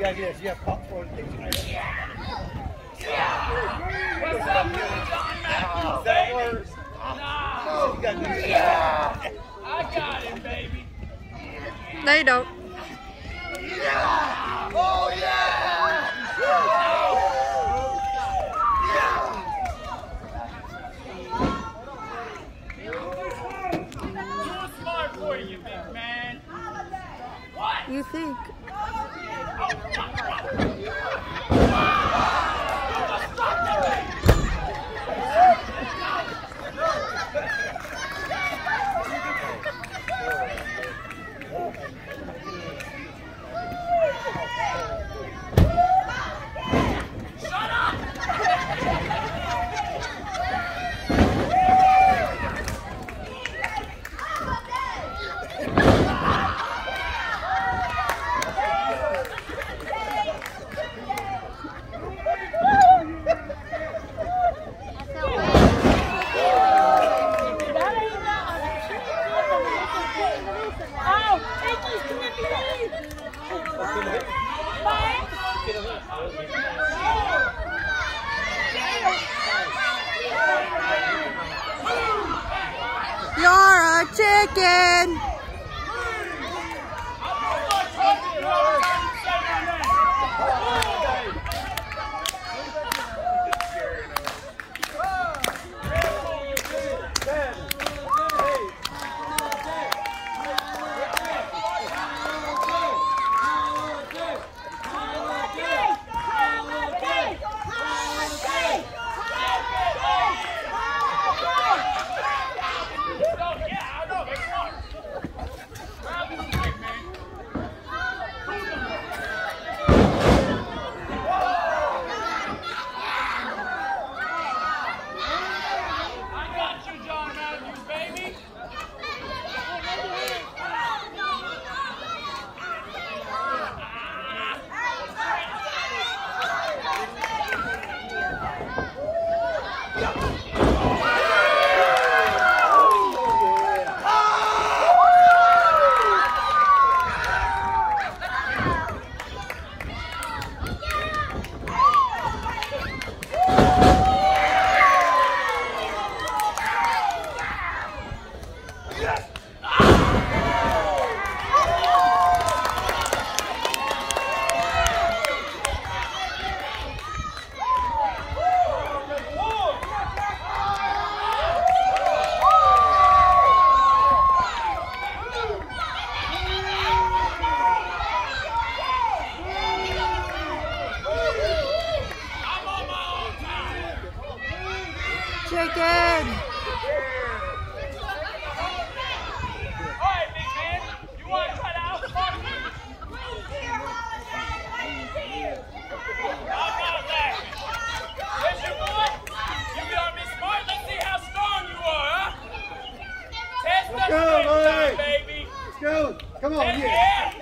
Yeah, yes, yeah, popcorn. Yeah. Yeah. What's up, John Matthews, baby? Nah. Yeah. I got him, baby. They don't. イ。Come on, you.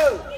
go!